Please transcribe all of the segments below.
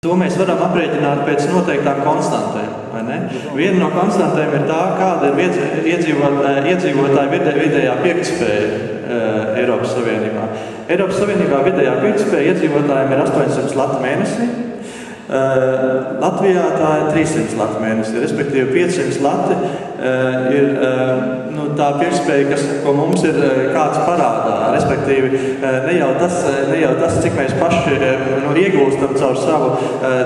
To mēs varam aprēķināt pēc noteiktām konstantēm. Viena no konstantēm ir tā, kāda ir iedzīvotāja, iedzīvotāja vidē, vidējā pirktspēja uh, Eiropas Savienībā. Eiropas Savienībā vidējā pirktspēja iedzīvotājiem ir 800 lati mēnesī. Latvijā tā ir 300 lati mēnesī, respektīvi 500 lati ir nu, tā pirktspēja, kas, ko mums ir kāds parādā. Respektīvi, ne jau tas, ne jau tas cik mēs paši nu, iegūstam caur savu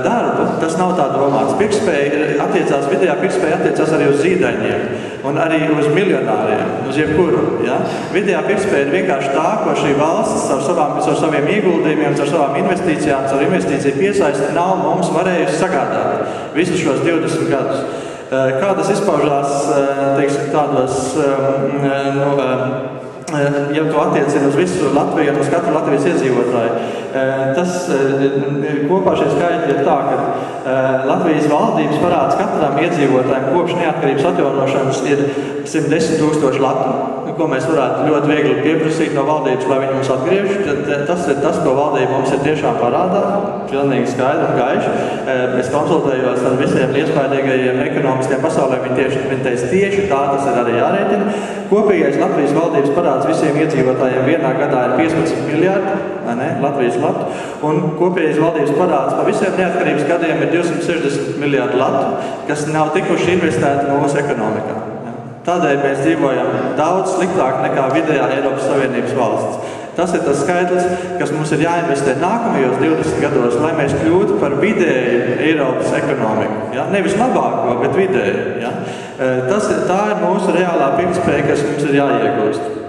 darbu, tas nav tā domāts. Pirktspēja attiecās, vidējā pirktspēja attiecās arī uz zīdaņiem un arī uz miljonāriem, uz jebkuru. Ja? Vidējā pirktspēja ir vienkārši tā, ko šī valsts ar, savām, ar saviem ieguldījumiem, ar savām investīcijām, ar investīciju piesaisti nav mums varējusi sagādāt visus šos 20 gadus. Kā tas izpaužās teiksim, tādos nu, ja to attiecina uz visu Latviju uz katru Latvijas iedzīvotāju. Tas kopā šie skaitļi ir tā, ka Latvijas valdības parāds katram iedzīvotājam kopš neatkarības atjaunošanas ir 110 tūkstoši latu, ko mēs varētu ļoti viegli pieprasīt no valdības, lai viņi mums atgriež. Tas ir tas, ko valdība mums ir tiešām parādā, pilnīgi skaidri un gaiši. Es konsultējos ar visiem iespaidīgajiem ekonomistiem pasaulē, viņi tieši viņi teica, tieši tā tas ir arī jārēķina. Kopīgais Latvijas valdības parāds visiem iedzīvotājiem vienā gadā ir 15 miljardi ne, Latvijas latu, un kopējais valdības parāds pa visiem neatkarības gadiem ir 260 miljardi latu, kas nav tikuši investēti mūsu ekonomikā. Tādēļ mēs dzīvojam daudz sliktāk nekā vidējā Eiropas Savienības valsts. Tas ir tas skaidrs, kas mums ir jāinvestē nākamajos 20 gados, lai mēs kļūtu par vidēju Eiropas ekonomiku. Ja? Nevis labāko, bet vidēju. Ja? Tas, tā ir mūsu reālā pirktspēja, kas mums ir jāiegūst.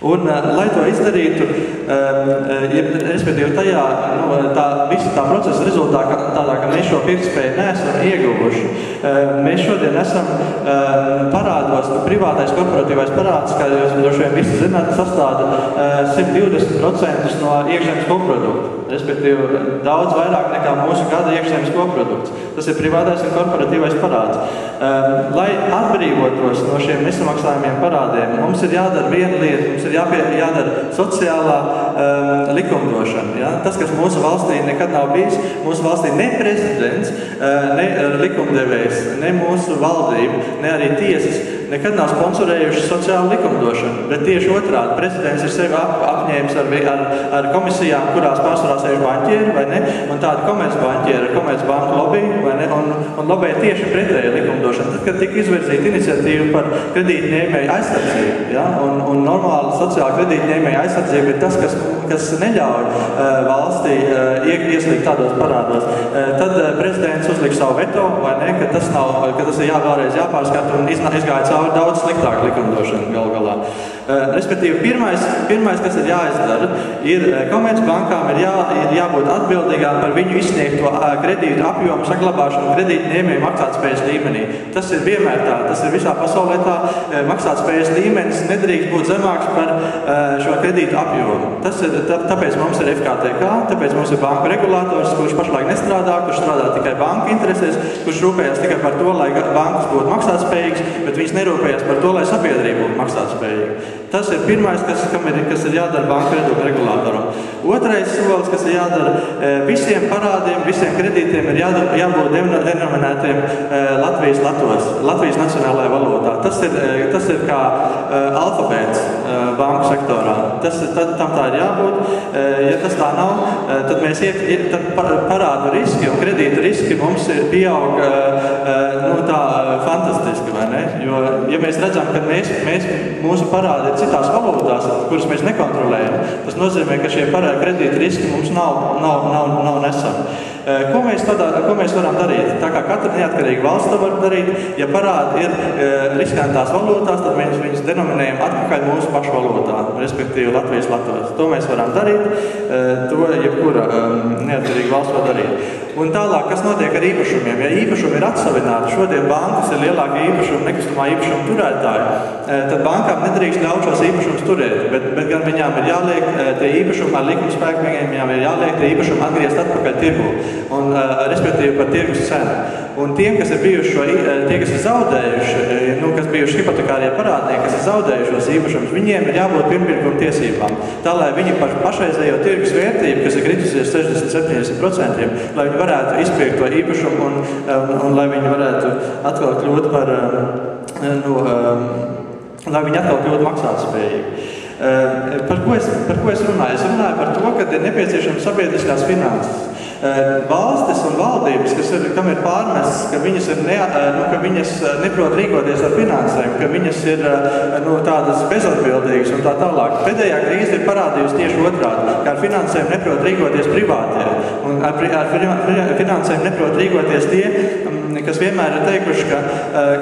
Un, lai to izdarītu, ja, respektīvi, tajā, nu, tā, visa tā procesa rezultātā, tādā, ka mēs šo pirktspēju neesam ieguvuši, mēs šodien esam parādos, ka privātais korporatīvais parāds, kā jūs droši vien visi zināt, sastāda 120% no iekšzemes koprodukta. Respektīvi, daudz vairāk nekā mūsu gada iekšzemes koprodukts. Tas ir privātais un korporatīvais parāds. Lai atbrīvotos no šiem nesamaksājumiem parādiem, mums ir jādara viena lieta ir jāpie, jādara sociālā um, likumdošana. Ja? Tas, kas mūsu valstī nekad nav bijis, mūsu valstī ne prezidents, uh, ne uh, likumdevējs, ne mūsu valdība, ne arī tiesas nekad nav sponsorējuši sociālu likumdošanu. Bet tieši otrādi prezidents ir sevi ap, apņēmis ar, ar, ar komisijām, kurās pārsvarā sēž banķieri, vai ne? Un tādi komercbanķieri komercbanku lobby, vai ne? Un, un lobby tieši pretēji likumdošana. Tad, kad tika izvirzīta iniciatīva par kredītņēmēju aizsardzību, ja? un, un normāla sociāla kredītņēmēja aizsardzība ir tas, kas, kas neļauj uh, valstī uh, ieslīgt tādos parādos, uh, tad prezidents uzlika savu veto, vai ne? Ka tas, nav, ka tas ir jā, vēlreiz jāpārskata un izgāja cauri daudz sliktāku likumdošanu gal galā. Respektīvi, pirmais, pirmais, kas ir jāizdara, ir komercbankām ir, jā, ir jābūt atbildīgām par viņu izsniegto kredītu apjomu saglabāšanu kredītņēmēju maksātspējas līmenī. Tas ir vienmēr tā, tas ir visā pasaulē tā, maksātspējas līmenis nedrīkst būt zemāks par šo kredītu apjomu. Tas ir, tāpēc mums ir FKTK, tāpēc mums ir banku regulators, kurš pašlaik nestrādā, kurš strādā tikai banku interesēs, kurš rūpējas tikai par to, lai bankas būtu maksātspējīgas, bet nerūpējas nerūpējas par to, lai sabiedrība būtu maksātspējīga. Tas ir pirmais, kas, ir, kas ir jādara banka regulātoram. Otrais solis, kas ir jādara e, visiem parādiem, visiem kredītiem, ir jādara, jābūt denominētiem e, Latvijas latos, Latvijas nacionālajā valūtā. Tas ir, e, tas ir kā alfabēts banku sektorā. Tas, tam tā ir jābūt. Ja tas tā nav, tad mēs iet, tad parādu riski un kredīta riski mums pieaug nu, tā fantastiski, vai ne? Jo, ja mēs redzam, ka mēs, mēs, mūsu parādi ir citās valūtās, kuras mēs nekontrolējam, tas nozīmē, ka šie parādi kredīta riski mums nav, nav, nav, nav nesami. Eh, ko mēs, tādā, ko mēs varam darīt? Tā kā katra neatkarīga valsts to var darīt, ja parādi ir eh, riskantās valūtās, tad mēs viņus denominējam atpakaļ mūsu pašu valūtā, respektīvi Latvijas Latvijas. To mēs varam darīt, eh, to jebkura ehm, neatkarīga valsts var darīt. Un tālāk, kas notiek ar īpašumiem? Ja īpašumi ir atsavināti, šodien bankas ir lielākie īpašumi nekustamā īpašuma turētāji, tad bankām nedrīkst ļaut šos īpašumus turēt, bet, bet gan viņām ir jāliek tie īpašumi ar likuma spēku, viņiem ir jāliek tie īpašumi atgriezt atpakaļ tirgū. un, respektīvi par tirgus cenu. Un tiem, kas ir bijuši šo, tie, kas ir zaudējuši, nu, kas bijuši hipotekārie parādnieki, kas ir zaudējuši šos īpašumus, viņiem ir jābūt pirmpirkuma tiesībām. Tā, lai viņi par pašreizējo tirgus vērtību, kas ir kritusies 60-70%, lai viņi varētu izpirkt to īpašumu un, un, un lai viņi varētu atkal kļūt par, nu, lai viņi atkal kļūtu maksātspējīgi. Par ko, es, par ko es runāju? Es runāju par to, ka ir nepieciešams sabiedriskās finanses. Eh, valstis un valdības, kas ir, kam ir pārmests, ka viņas, ir ne, eh, nu, ka viņas eh, neprot rīkoties ar finansēm, ka viņas ir nu, tādas bezatbildīgas un tā tālāk. Pēdējā krīze ir parādījusi tieši otrādi, ka ar finansēm neprot rīkoties privātie. Un ar, ar finansēm neprot rīkoties tie, kas vienmēr ir teikuši, ka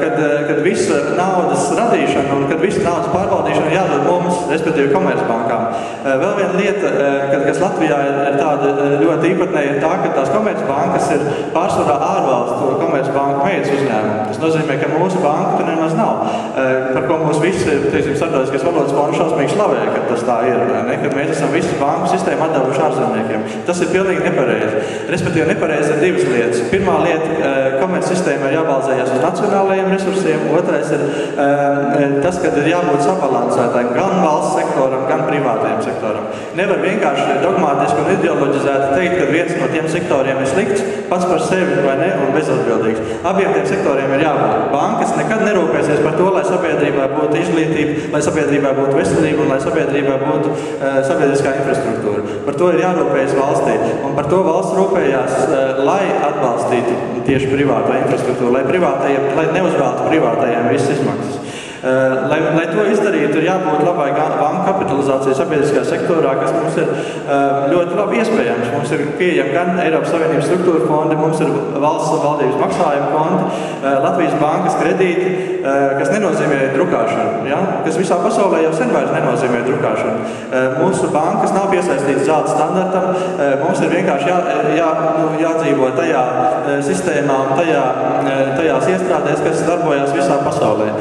kad, kad visa naudas radīšana un kad visa naudas pārvaldīšana jādod mums, respektīvi komercbankām. Vēl viena lieta, kas Latvijā ir tāda ļoti īpatnēja, tā, ka tās komercbankas ir pārsvarā ārvalstu komercbanku meitas uzņēmumi. Tas nozīmē, ka mūsu banka tur nemaz nav. Par ko mūs visi, teiksim, starptautiskais valodas fonds šausmīgi slavē, ka tas tā ir. Ne? Ka mēs esam visu banku sistēmu atdevuši ārzemniekiem. Tas ir pilnīgi nepareizi. Respektīvi, nepareizi ir divas lietas. Pirmā lieta, komerc sistēmai ir jābalzējas uz nacionālajiem resursiem. Otrais ir tas, ka ir jābūt sabalansētai gan valsts sektoram, gan privātajam sektoram. Nevar vienkārši dogmātiski un ideoloģizēti teikt, ka viens no tiem sektoriem ir slikts pats par sevi vai ne, un bezatbildīgs. Abiem tiem sektoriem ir jābūt. Bankas nekad nerūpēsies par to, lai sabiedrībai būtu izglītība, lai sabiedrībai būtu veselība un lai sabiedrībai būtu uh, sabiedriskā infrastruktūra. Par to ir jārūpējas valstī. Un par to valsts rūpējās, uh, lai atbalstītu tieši privāto infrastruktūru, lai, lai neuzvēltu privātajiem visas izmaksas. Eh, lai, lai to izdarītu, ir jābūt labai banku kapitalizācijai sabiedriskajā sektorā, kas mums ir eh, ļoti labi iespējams. Mums ir pieejami gan Eiropas Savienības struktūra fondi, mums ir valsts valdības maksājuma fondi, eh, Latvijas bankas kredīti, kas nenozīmē drukāšanu, ja? kas visā pasaulē jau sen vairs nenozīmē drukāšanu. Mūsu bankas nav piesaistītas zelta standartam, mums ir vienkārši jā, jā, nu, jādzīvo tajā sistēmā un tajā, tajās iestrādēs, kas darbojas visā pasaulē.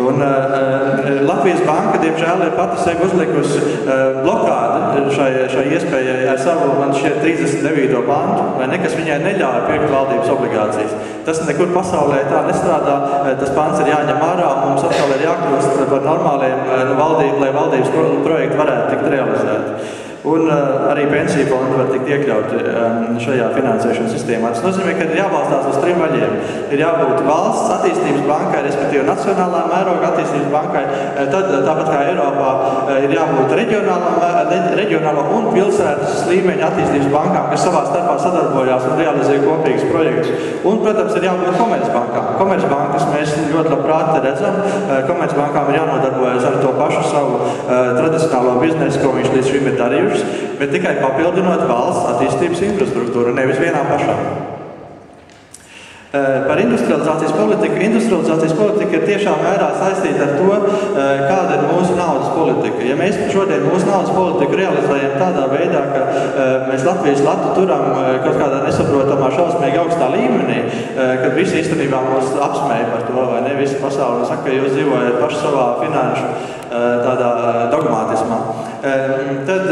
Un, uh, Latvijas banka, diemžēl, ir pati sev uzlikusi uh, blokādi šai, šai iespējai ar savu, man šķiet, 39. pantu, vai ne, kas viņai neļauj pirkt valdības obligācijas. Tas nekur pasaulē tā nestrādā. Tas pants ir jāņem ārā, un mums atkal ir jākļūst par normāliem valdību, lai valdības projekti varētu tikt realizēti. Un uh, arī pensiju fondi var tikt iekļauti um, šajā finansēšanas sistēmā. Tas nozīmē, ka ir jābalstās uz trim vaļiem. Ir jābūt valsts attīstības bankai, respektīvi nacionālā mēroga attīstības bankai. Tad, tāpat kā Eiropā, ir jābūt reģionālā un pilsētas līmeņa attīstības bankām, kas savā starpā sadarbojās un realizē kopīgus projektus. Un, protams, ir jābūt komercbankām. Komercbankas mēs ļoti labprāt redzam. Komercbankām ir jānodarbojas ar to pašu savu tradicionālo biznesu, ko viņš līdz šim ir darījuši bijušas, bet tikai papildinot valsts attīstības infrastruktūru, nevis vienā pašā. Eh, par industrializācijas politiku. Industrializācijas politika ir tiešā mērā saistīta ar to, eh, kāda ir mūsu naudas politika. Ja mēs šodien mūsu naudas politiku realizējam tādā veidā, ka eh, mēs Latvijas latu turam kaut kādā nesaprotamā, šausmīgi augstā līmenī, kad visi īstenībā mūs apsmēja par to, vai ne? Visi pasauli saka, ka jūs dzīvojat paši savā finanšu tādā dogmātismā. Tad,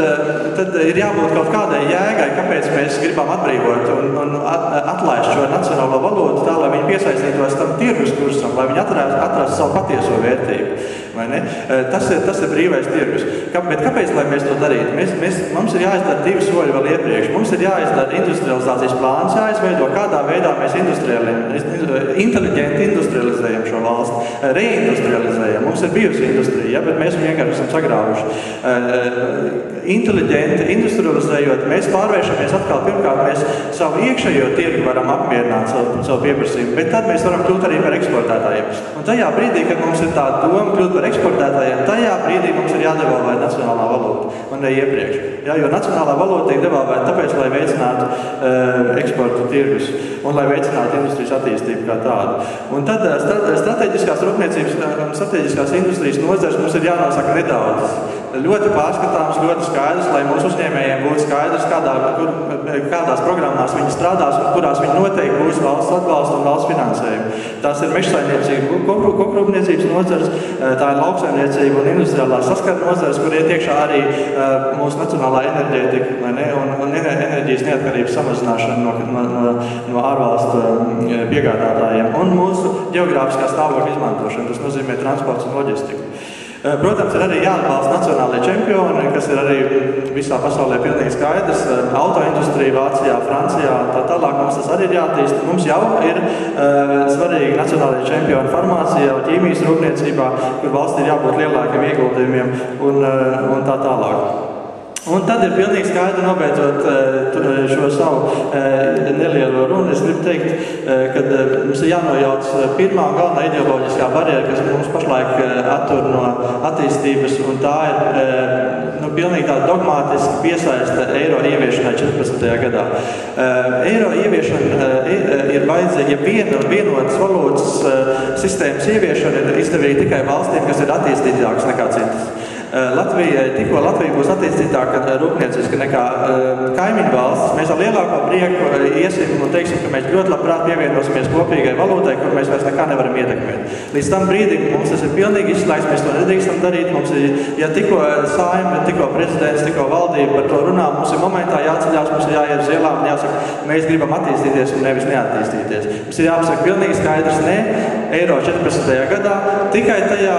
tad ir jābūt kaut kādai jēgai, kāpēc mēs gribam atbrīvot un, un atlaist šo nacionālo valodu piesaistītos tam tirgus kursam, lai viņi atrastu, atrastu savu patieso vērtību. E, tas ir, tas ir brīvais tirgus. Kā, bet kāpēc mēs to darītu? Mēs, mēs, mums ir jāizdara divi soļi vēl iepriekš. Mums ir jāizdara industrializācijas plāns, jāizveido, kādā veidā mēs inteliģenti industrializējam šo valsti, e, reindustrializējam. Mums ir bijusi industrija, ja, bet mēs viņu vienkārši esam sagrāvuši. Inteliģenti industrializējot, mēs pārvēršamies atkal pirmkārt, mēs savu iekšējo tirgu varam apmierināt savu, savu pieprasījumu, bet tad mēs varam kļūt arī par eksportētājiem. Un tajā brīdī, kad mums ir tā doma kļūt par eksportētājiem, tajā brīdī mums ir jādevalvē nacionālā valūta, un ne iepriekš. Jā, jo nacionālā valūta tiek devalvēta tāpēc, lai veicinātu uh, eksporta tirgus un lai veicinātu industrijas attīstību kā tādu. Un tad uh, strateģiskās rūpniecības un strateģiskās industrijas nozars mums ir jānosaka nedaudz ļoti pārskatāms, ļoti skaidrs, lai mūsu uzņēmējiem būtu skaidrs, kādā, kur, kādās programmās viņi strādās un kurās viņi noteikti būs valsts atbalsta un valsts finansējuma. Tās ir mežsaimniecība, kokrūpniecības nozars, tā ir lauksaimniecība un industriālā saskara nozars, kur iet iekšā arī mūsu nacionālā enerģētika ne, un, un enerģijas neatkarības samazināšana no, no, no, no ārvalstu piegādātājiem un mūsu geogrāfiskā stāvokļa izmantošana. Tas nozīmē transports un loģistika. Eh, protams, ir arī jāatbalsta nacionālajie čempioni, kas ir arī visā pasaulē pilnīgi skaidrs. Eh, autoindustrija Vācijā, Francijā un tā tālāk mums tas arī ir jātīst. Mums jau ir uh, svarīgi nacionālajie čempioni farmācijā, ķīmijas rūpniecībā, kur valstī ir jābūt lielākiem ieguldījumiem un, uh, un tā tālāk. Un tad ir pilnīgi skaidri nobeidzot eh, šo savu eh, nelielo runu. Es gribu teikt, eh, ka mums ir jānojauc pirmā galvenā ideoloģiskā barjera, kas mums pašlaik attur no attīstības, un tā ir nu, pilnīgi tāda dogmātiska piesaista eiro ieviešanai 14. gadā. Eiro ieviešana ir vajadzīga, ja viena vienotas valūtas sistēmas ieviešana ir izdevīga tikai valstīm, kas ir attīstītākas nekā citas. Eh, Latvijai, tikko Latvija būs attīstītāka eh, rūpnieciski nekā eh, kaimiņu valsts, mēs ar lielāko prieku iesim un teiksim, ka mēs ļoti labprāt pievienosimies kopīgai valūtai, kur mēs vairs nekā nevaram ietekmēt. Līdz tam brīdim mums tas ir pilnīgi izslēgts, mēs to nedrīkstam darīt. Mums ir, ja tikko saima, tikko prezidents, tikko valdība par to runā, mums ir momentā jāceļās, mums ir jāiet uz ielām un jāsaka, mēs gribam attīstīties un nevis neattīstīties. Mums ir jāpasaka pilnīgi skaidrs, ne, eiro 14. gadā, tikai tajā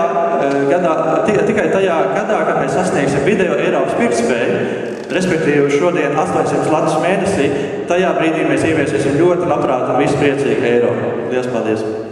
gadā, tikai tajā gadā, gadā, kad mēs sasniegsim video Eiropas pirktspēju, respektīvi šodien 800 latus mēnesī, tajā brīdī mēs ieviesīsim ļoti labprāt un visi priecīgi eiro. Lielas paldies!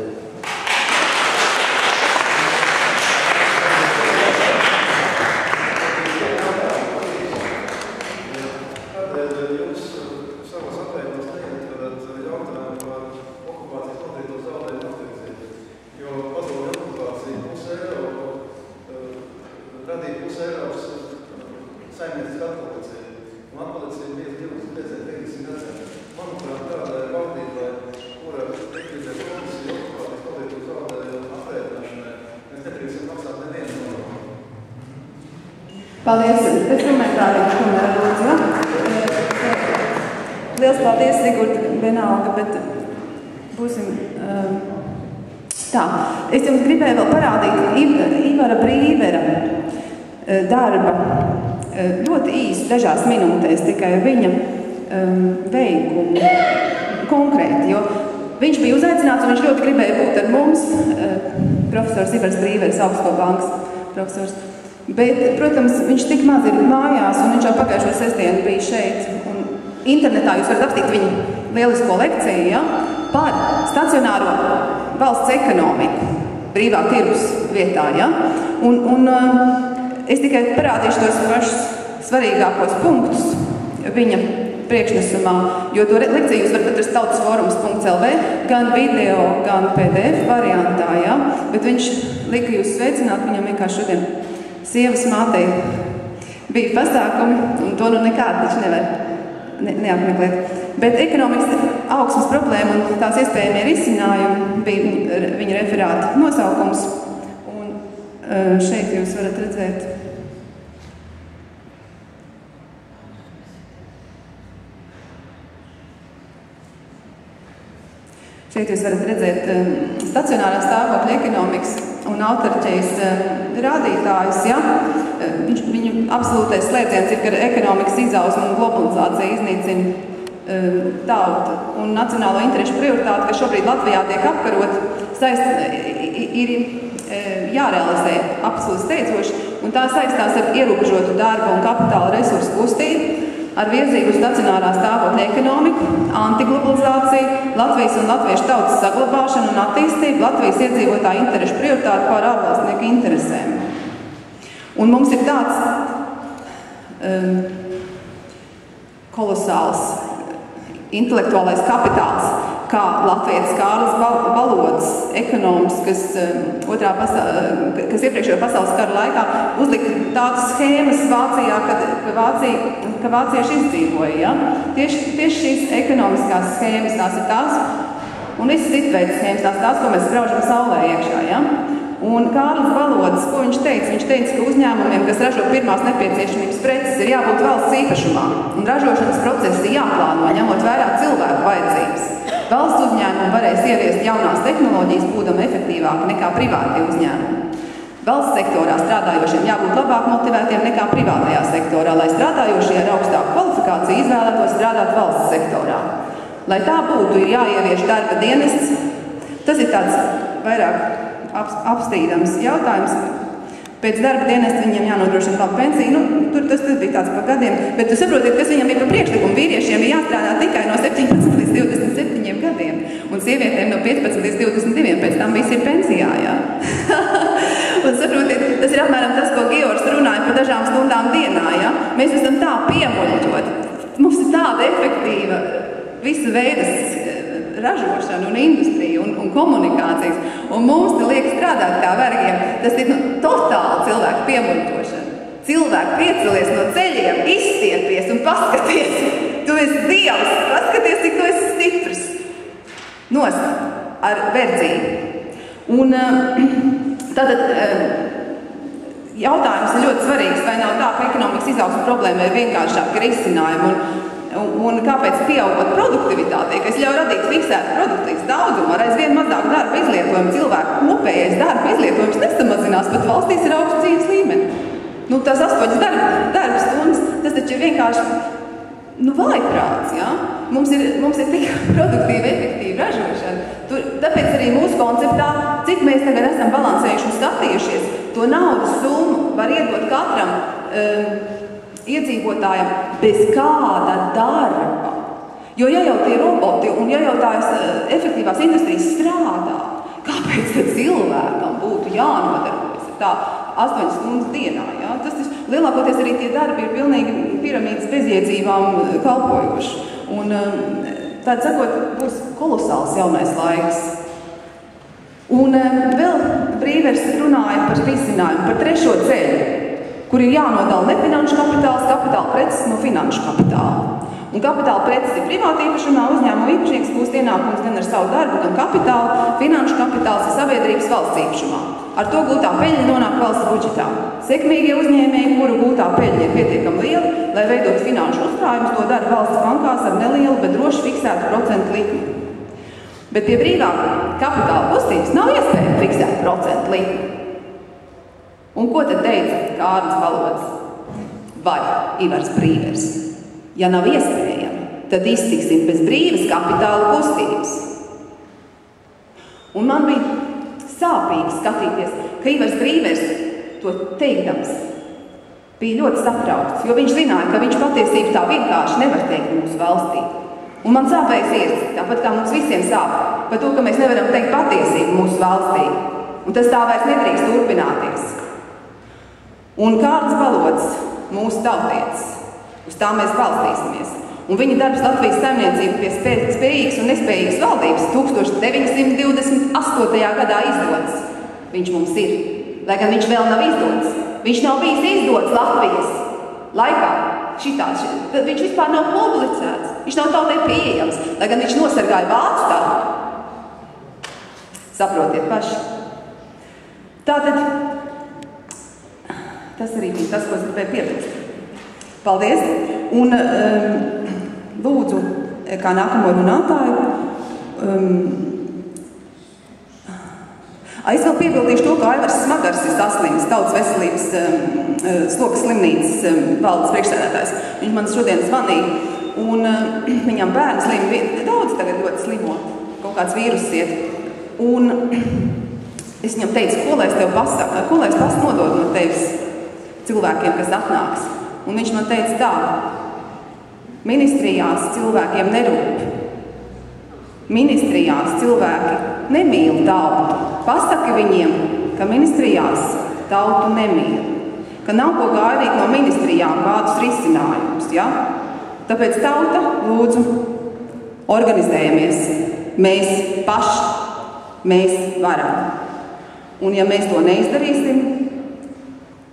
Paldies. Pēc komentāriem tomēr lūdzu. Ja? Liels paldies, Sigurd, vienalga, bet būsim um, tā. Es jums gribēju vēl parādīt Ivara Brīvera uh, darba. Ļoti īsi, dažās minūtēs tikai viņa um, veikumu konkrēti, jo viņš bija uzaicināts un viņš ļoti gribēja būt ar mums, profesors Ivars Brīveris, augsto bankas profesors. Bet, protams, viņš tik maz ir mājās, un viņš jau pagājušo sestdienu bija šeit. Un internetā jūs varat apstīt viņu lielisko lekciju ja, par stacionāro valsts ekonomiku brīvā tirgus vietā. Ja. Un, un, uh, es tikai parādīšu tos pašus svarīgākos punktus viņa priekšnesumā, jo to lekciju jūs varat atrast tautas forums.lv gan video, gan PDF variantā, ja? bet viņš lika jūs sveicināt, viņam vienkārši šodien sievas mātei bija pasākumi, un to nu nekādi taču nevar ne, neapmeklēt. Bet ekonomikas augsmas problēma un tās iespējamie risinājumi bija viņa referāta nosaukums. Un eh, šeit jūs varat redzēt Šeit jūs varat redzēt um, stacionārā stāvokļa ekonomikas un autoriķejas um, rādītājus. Ja? Um, viņš, viņa absolūtais slēdziens ir, ka ekonomikas izausma un globalizācija iznīcina tautu un nacionālo interešu prioritāti, kas šobrīd Latvijā tiek apkarot, saist, ir jārealizē absolūti steidzoši, un tā saistās ar ierobežotu darba un kapitāla resursu kustību, ar virzību stacionārā stāvokļa ekonomiku, antiglobalizāciju, Latvijas un latviešu tautas saglabāšanu un attīstību, Latvijas iedzīvotāju interešu prioritāti pār ārvalstnieku interesēm. Un mums ir tāds um, kolosāls intelektuālais kapitāls, Latvijas Kārlis Valodas ekonoms, kas, um, otrā pasaules, kas iepriekšējā pasaules kara laikā uzlika tādas schēmas Vācijā, kad, ka, Vācija, ka vācieši izdzīvoja. Ja? Tieši, tieši šīs ekonomiskās schēmas tās ir tās, un visas citu veidu schēmas tās tās, ko mēs spraužam saulē iekšā. Ja? Un Kārlis Balods, ko viņš teica? Viņš teica, ka uzņēmumiem, kas ražo pirmās nepieciešamības preces, ir jābūt valsts īpašumā, un ražošanas procesi jāplāno, ņemot vērā cilvēku vajadzības. Valsts uzņēmumi varēs ieviest jaunās tehnoloģijas, būdami efektīvāki nekā privāti uzņēmumi. Valsts sektorā strādājošiem jābūt labāk motivētiem nekā privātajā sektorā, lai strādājošie ar augstāku kvalifikāciju izvēlētos strādāt valsts sektorā. Lai tā būtu, ir jāievieš darba dienests. Tas ir tāds vairāk apstrīdams jautājums. Pēc darba dienas viņiem jānodrošina labu pensiju. Nu, tur tas, tas bija tāds par gadiem. Bet jūs saprotat, kas viņam ir par priekšlikumu. Vīriešiem ir jāstrādā tikai no 17 līdz 27 gadiem, un sievietēm no 15 līdz 22. Pēc tam viss ir pensijā. un saprotiet, tas ir apmēram tas, ko Georgs runāja par dažām stundām dienā. Ja? Mēs esam tā piemuļķoti. Mums ir tāda efektīva visa veida ražošanu, un industriju un, un komunikācijas. Un mums te liek strādāt kā vergiem. Tas ir nu, totāli cilvēku piemuļķošana. Cilvēki piecelies no ceļiem, izstiepies un paskaties. Tu esi Dievs, paskaties, cik tu esi stiprs. Nost ar verdzību. Un tātad eh, jautājums ir ļoti svarīgs, vai nav tā, ka ekonomikas izaugsme problēma ir vienkāršāka risinājuma. Un, Un, un kāpēc pieaugot produktivitātei, kas ļauj radīt fiksētu produktīvas daudzumu ar aizvien mazāku darba izlietojumu, cilvēku kopējais darba izlietojums nesamazinās, pat valstīs ir augsts dzīves līmenis. Nu, tas astoņas darba, darba stundas, tas taču ir vienkārši nu, vājprāts. Ja? Mums ir, mums ir tik produktīva, efektīva ražošana. Tur, tāpēc arī mūsu konceptā, cik mēs tagad esam balansējuši un skatījušies, to naudas summu var iedot katram. Um, iedzīvotājiem bez kāda darba. Jo ja jau tie roboti un ja jau tās eh, efektīvās industrijas strādā, kāpēc tad cilvēkam būtu jānodarbojas ar tā 8 stundas dienā? Ja? Tas ir lielākoties arī tie darbi ir pilnīgi piramīdas bezjēdzībām eh, kalpojoši. Un eh, tādā sakot, būs kolosāls jaunais laiks. Un vēl brīvers runāja par risinājumu, par trešo ceļu kur ir jānodala nefinanšu kapitāls, kapitāla preces no finanšu kapitāla. Un kapitāla preces ir privāta īpašumā, uzņēmuma īpašnieks gūst ienākumus gan ar savu darbu, gan kapitālu. Finanšu kapitāls ir sabiedrības valsts īpašumā. Ar to gūtā peļņa nonāk valsts budžetā. Sekmīgie uzņēmēji, kuru gūtā peļņa ir pietiekami liela, lai veidot finanšu uzkrājumus, to dara valsts bankās ar nelielu, bet droši fiksētu procentu likmi. Bet pie brīvā kapitāla kustības nav iespēja fiksēt procentu likmi. Un ko tad teica Kārlis Valods vai Ivars Brīvers? Ja nav iespējami, tad iztiksim bez brīvas kapitāla kustības. Un man bija sāpīgi skatīties, ka Ivars Brīvers to teikdams bija ļoti satraukts, jo viņš zināja, ka viņš patiesību tā vienkārši nevar teikt mūsu valstī. Un man sāpēja sirds, tāpat kā mums visiem sāp, par to, ka mēs nevaram teikt patiesību mūsu valstī. Un tas tā vairs nedrīkst turpināties. Un kāds valodas mūsu tautietis, uz tā mēs balstīsimies. Un viņa darbs Latvijas saimniecība pie spē, spējīgas un nespējīgas valdības 1928. gadā izdots. Viņš mums ir, lai gan viņš vēl nav izdots. Viņš nav bijis izdots Latvijas laikā. Šitāds, viņš vispār nav publicēts, viņš nav tautai pieejams, lai gan viņš nosargāja vācu tautu. Saprotiet paši. Tātad Tas arī bija tas, ko es gribēju piebilst. Paldies! Un um, lūdzu, kā nākamo runātāju, um, Es vēl piebildīšu to, ka Aivars Smagars ir saslims tautas veselības um, slokas slimnīcas um, valdes priekšsēdētājs. Viņš man šodien zvanīja, un um, viņam bērns slim, daudz tagad ļoti slimo, kaut kāds vīrus iet. Un es viņam teicu, ko lai es tev pasaku, ko lai es pasaku nodot no tevis cilvēkiem, kas atnāks. Un viņš man teica tā, ministrijās cilvēkiem nerūp. Ministrijās cilvēki nemīl tautu. Pasaki viņiem, ka ministrijās tautu nemīl. Ka nav ko gaidīt no ministrijām kādus risinājumus. Ja? Tāpēc tauta lūdzu organizējamies. Mēs paši, mēs varam. Un ja mēs to neizdarīsim,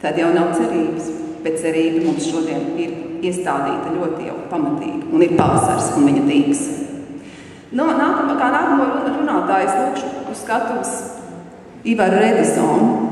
tad jau nav cerības. Bet cerība mums šodien ir iestādīta ļoti jau pamatīgi, un ir pavasars un viņa tīks. No, nākamā, kā nākamo runātāju lūkšu uz skatuves Ivaru Redisonu,